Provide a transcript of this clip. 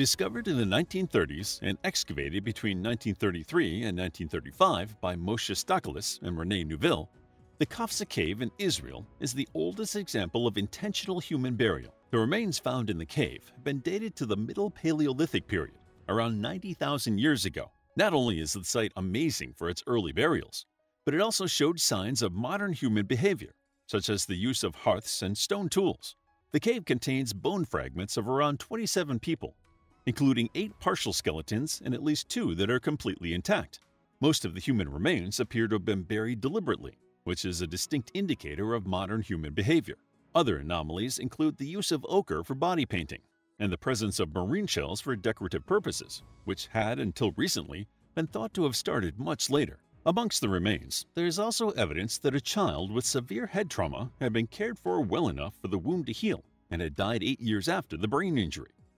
Discovered in the 1930s and excavated between 1933 and 1935 by Moshe Stekelis and Rene Neuville, the Qafzeh Cave in Israel is the oldest example of intentional human burial. The remains found in the cave have been dated to the Middle Paleolithic period, around 90,000 years ago. Not only is the site amazing for its early burials, but it also showed signs of modern human behavior, such as the use of hearths and stone tools. The cave contains bone fragments of around 27 people including eight partial skeletons and at least two that are completely intact. Most of the human remains appear to have been buried deliberately, which is a distinct indicator of modern human behavior. Other anomalies include the use of ochre for body painting and the presence of marine shells for decorative purposes, which had, until recently, been thought to have started much later. Amongst the remains, there is also evidence that a child with severe head trauma had been cared for well enough for the wound to heal and had died eight years after the brain injury.